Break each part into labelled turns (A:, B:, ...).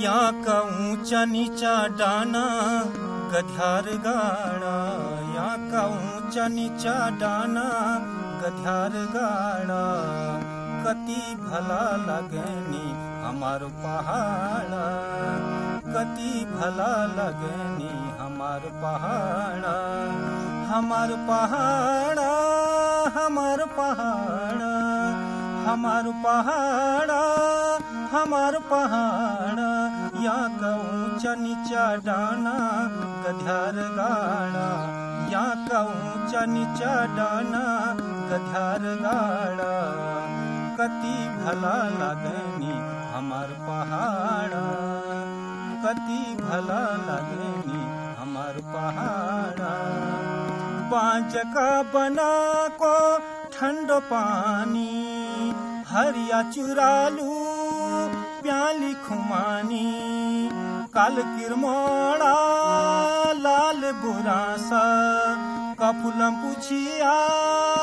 A: या का ऊँचा नीचा डाना, गध्यार गाड़ा। या का ऊँचा नीचा डाना, गध्यार गाड़ा। कति भला लगनी हमार पहाड़ा। कति भला लगनी हमार पहाड़ा। हमार पहाड़ा हमार पहाड़ा। हमार पहाड़ा हमार पहाड़ा। या का ऊँचा नीचा डाना गध्यार गाड़ा। या का ऊँचा नीचा डाना गध्यार गाड़ा। कति भला लगनी हमार पहाड़ा। कति भला लगनी हमार पहाड़ा। पाँच का बना को ठंडो पानी, हरिया चुरालू प्याली खुमानी। काल किरमोड़ा लाल बुरासा कफुलम पुछिया,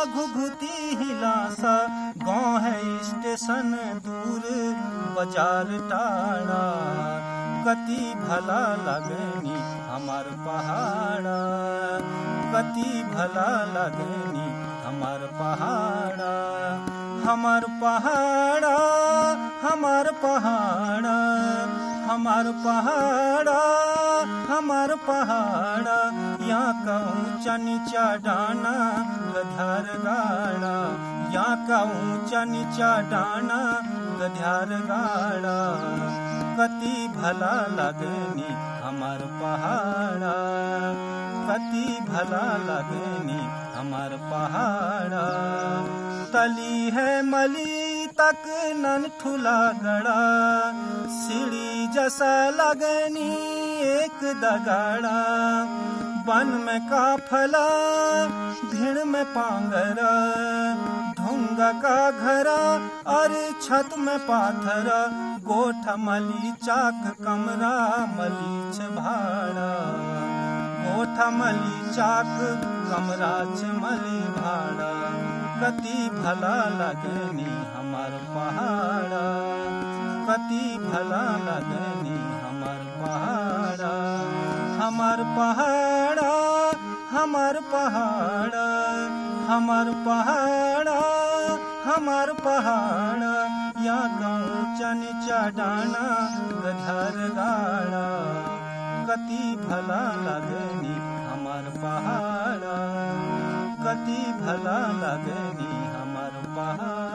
A: घुघुती हिलासा। गाँव है स्टेशन दूर, बाज़ार टाड़ा। कति भला लगनी हमार पहाड़ा। कति भला लगनी हमार पहाड़ा। हमार पहाड़ा हमार पहाड़ा। हमार पहाड़ा हमार पहाड़ा या का ऊँचा नीचा डाना गधार गाड़ा। यहाँ का ऊँचा नीचा डाना गधार गाड़ा। कति भला लगनी हमार पहाड़ा, कति भला लगनी हमार पहाड़ा। तली है मली तक नन ठुला गड़ा। सीढ़ी जैसा लगनी एक दगाड़ा। बन में काफला भीड़ में पांगरा। ढोंगा का घरा, और छत में पाथरा। गोठ मली, चाक कमरा, मलीच भाड़ा। गोठ मली, चाक कमरा मली भाड़ा। कति भला लगनी हमार पहाड़ा। कति भला लगनी हमार पहाड़ा। हमार पहाड़ा हमार पहाड़ा। हमार पहाड़ा हमार पहाड़ा। या गाँव चनिचा डाना, गधर गाड़ा। कति भला लगनी हमार पहाड़ा। कति भला लगनी हमार पहाड़ा।